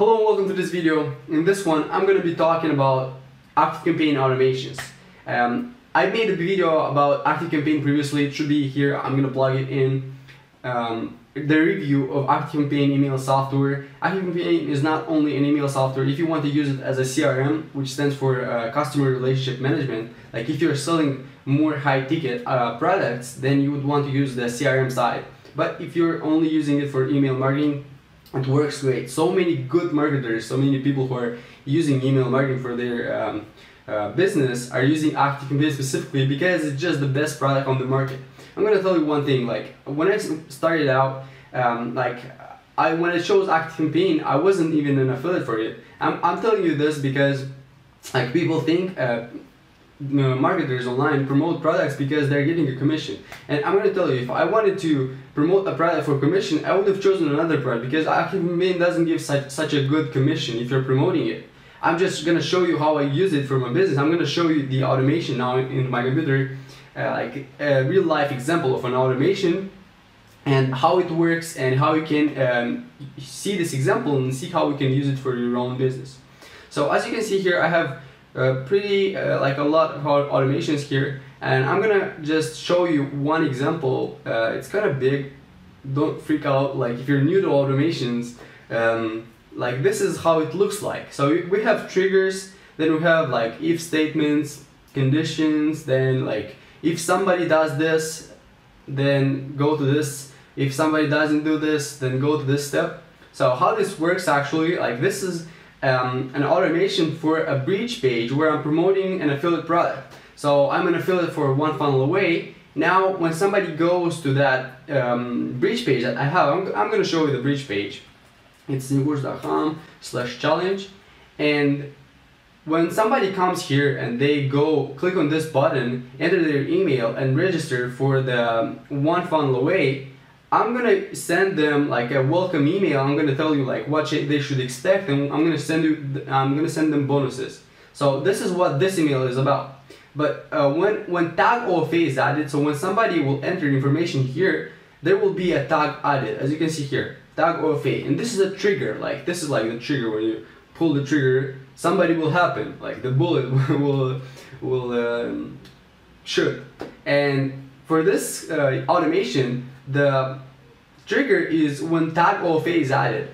Hello and welcome to this video. In this one, I'm going to be talking about ActiveCampaign automations. Um, I made a video about ActiveCampaign previously, it should be here, I'm going to plug it in. Um, the review of ActiveCampaign email software. ActiveCampaign is not only an email software, if you want to use it as a CRM, which stands for uh, Customer Relationship Management, like if you're selling more high ticket uh, products, then you would want to use the CRM side. But if you're only using it for email marketing, it works great. So many good marketers, so many people who are using email marketing for their um, uh, business are using ActiveCampaign specifically because it's just the best product on the market. I'm gonna tell you one thing. Like when I started out, um, like I when it shows ActiveCampaign, I wasn't even an affiliate for it. I'm, I'm telling you this because like people think uh, marketers online promote products because they're getting a commission. And I'm gonna tell you, if I wanted to promote a product for commission, I would have chosen another product because ActiveCampaign doesn't give such, such a good commission if you're promoting it. I'm just gonna show you how I use it for my business. I'm gonna show you the automation now in my computer, uh, like a real life example of an automation and how it works and how you can um, see this example and see how we can use it for your own business. So as you can see here, I have uh, pretty uh, like a lot of automations here and I'm gonna just show you one example. Uh, it's kind of big. Don't freak out. Like if you're new to automations um, like this is how it looks like. So we have triggers then we have like if statements conditions then like if somebody does this then go to this. If somebody doesn't do this then go to this step. So how this works actually like this is um, an automation for a bridge page where I'm promoting an affiliate product. So I'm an affiliate for One Funnel Away. Now, when somebody goes to that um, bridge page that I have, I'm, I'm going to show you the bridge page. It's nickursu.com slash challenge. And when somebody comes here and they go click on this button, enter their email and register for the One Funnel Away, I'm gonna send them like a welcome email. I'm gonna tell you like what they should expect, and I'm gonna send you. I'm gonna send them bonuses. So this is what this email is about. But uh, when when tag OFA is added, so when somebody will enter information here, there will be a tag added, as you can see here, tag OFA, and this is a trigger. Like this is like the trigger when you pull the trigger, somebody will happen. Like the bullet will will um, shoot. And for this uh, automation, the trigger is when tag OFA is added.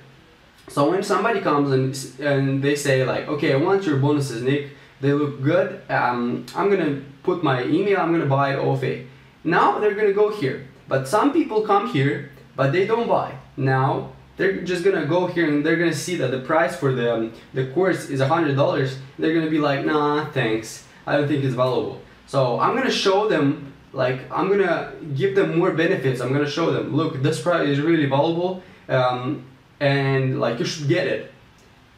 So when somebody comes and, and they say like, okay, I want your bonuses, Nick. They look good. Um, I'm gonna put my email. I'm gonna buy OFA. Now they're gonna go here. But some people come here, but they don't buy. Now they're just gonna go here and they're gonna see that the price for the um, the course is a hundred dollars. They're gonna be like, nah, thanks. I don't think it's valuable. So I'm gonna show them like I'm gonna give them more benefits. I'm gonna show them, look, this product is really valuable, um, and like you should get it.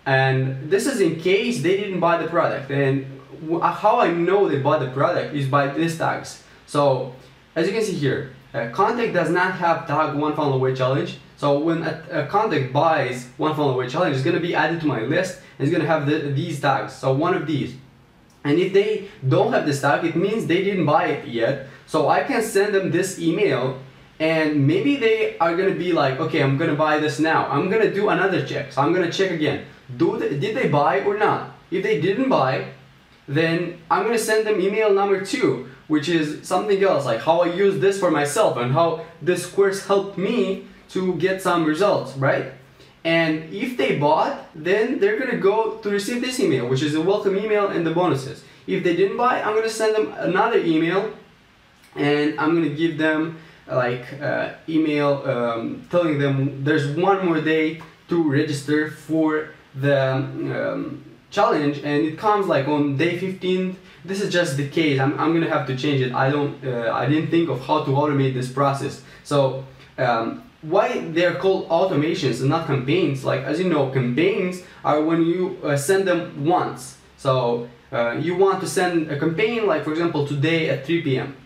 And this is in case they didn't buy the product. And how I know they bought the product is by these tags. So as you can see here, uh, contact does not have tag one funnel away challenge. So when a, a contact buys one funnel away challenge, it's gonna be added to my list. And it's gonna have the, these tags. So one of these. And if they don't have this tag, it means they didn't buy it yet. So I can send them this email and maybe they are gonna be like, okay, I'm gonna buy this now. I'm gonna do another check. So I'm gonna check again. Do they, did they buy or not? If they didn't buy, then I'm gonna send them email number two, which is something else, like how I use this for myself and how this course helped me to get some results, right? And if they bought, then they're gonna go to receive this email, which is a welcome email and the bonuses. If they didn't buy, I'm gonna send them another email and I'm gonna give them like uh, email um, telling them there's one more day to register for the um, challenge. And it comes like on day 15 this is just the case. I'm, I'm gonna have to change it. I don't uh, I didn't think of how to automate this process. So um, why they're called automations and not campaigns? Like as you know campaigns are when you uh, send them once. So uh, you want to send a campaign like for example today at 3 p.m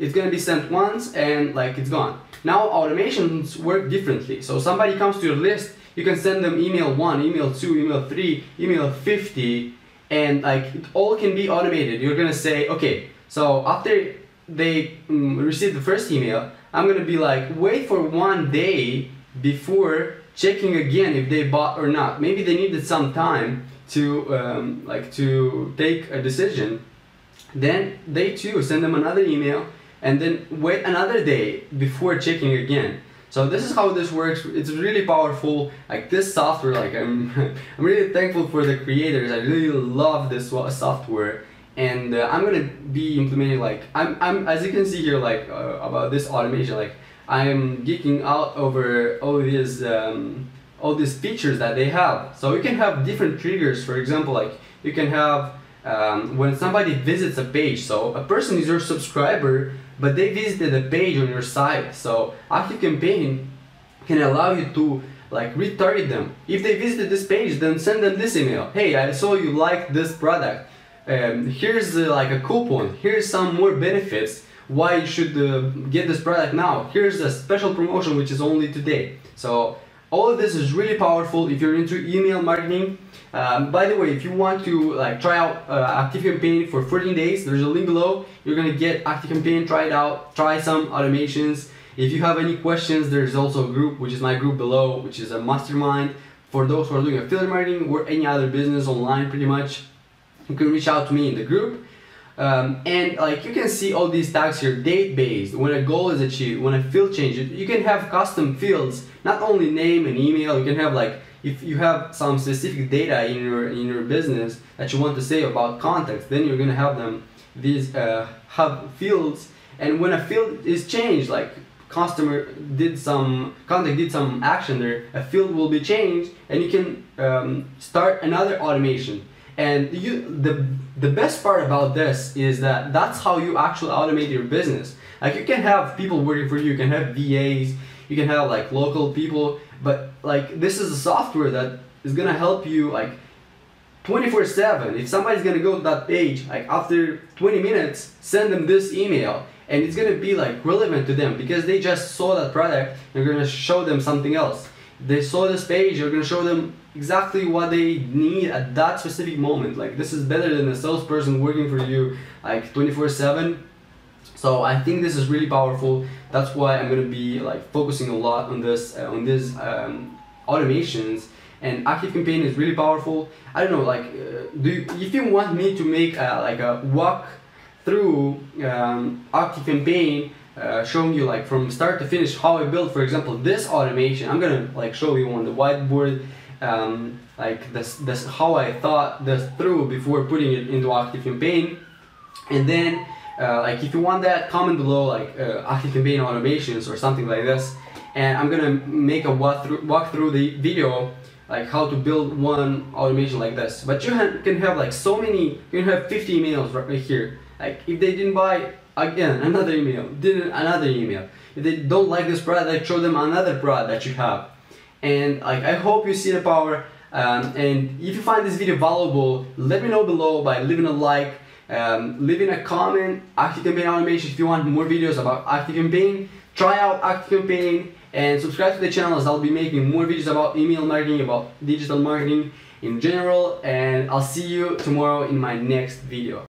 it's gonna be sent once and like it's gone. Now automations work differently. So somebody comes to your list, you can send them email one, email two, email three, email 50, and like it all can be automated. You're gonna say, okay, so after they um, receive the first email, I'm gonna be like, wait for one day before checking again if they bought or not. Maybe they needed some time to um, like to take a decision. Then they too send them another email and then wait another day before checking again. So this is how this works. It's really powerful. Like this software, like I'm, I'm really thankful for the creators. I really love this software, and uh, I'm gonna be implementing like I'm, I'm as you can see here like uh, about this automation. Like I'm geeking out over all these um, all these features that they have. So you can have different triggers. For example, like you can have um, when somebody visits a page. So a person is your subscriber but they visited a page on your site. So ActiveCampaign can allow you to like retarget them. If they visited this page, then send them this email. Hey, I saw you like this product. Um, here's uh, like a coupon. Here's some more benefits. Why you should uh, get this product now. Here's a special promotion which is only today. So all of this is really powerful if you're into email marketing. Um, by the way, if you want to like try out uh, ActiveCampaign for 14 days, there's a link below. You're gonna get ActiveCampaign, try it out, try some automations. If you have any questions, there's also a group, which is my group below, which is a mastermind for those who are doing affiliate marketing or any other business online pretty much. You can reach out to me in the group. Um, and like you can see all these tags here, date based, when a goal is achieved, when a field changes, you can have custom fields, not only name and email, you can have like, if you have some specific data in your in your business that you want to say about context, then you're gonna have them these uh, have fields, and when a field is changed, like customer did some contact did some action there, a field will be changed, and you can um, start another automation. And you, the, the best part about this is that that's how you actually automate your business. Like you can have people working for you, you can have VAs, you can have like local people, but like this is a software that is gonna help you like 24 7 if somebody's gonna go to that page like after 20 minutes send them this email and it's gonna be like relevant to them because they just saw that product you're gonna show them something else they saw this page you're gonna show them exactly what they need at that specific moment. Like this is better than a salesperson working for you like 24 7 so I think this is really powerful. That's why I'm gonna be like focusing a lot on this uh, on these um, automations. And ActiveCampaign is really powerful. I don't know like uh, do you, if you want me to make a, like a walk through um, ActiveCampaign uh, showing you like from start to finish how I built for example this automation I'm gonna like show you on the whiteboard um, like this, this how I thought this through before putting it into ActiveCampaign and then uh, like if you want that comment below like uh, ActiveCampaign automations or something like this. And I'm gonna make a walk through, walk through the video like how to build one automation like this. But you ha can have like so many you can have 50 emails right here. Like if they didn't buy again another email. Another email. If they don't like this product I show them another product that you have. And like I hope you see the power. Um, and if you find this video valuable let me know below by leaving a like um, leaving a comment ActiveCampaign automation if you want more videos about ActiveCampaign try out ActiveCampaign and subscribe to the channel as I'll be making more videos about email marketing about digital marketing in general. And I'll see you tomorrow in my next video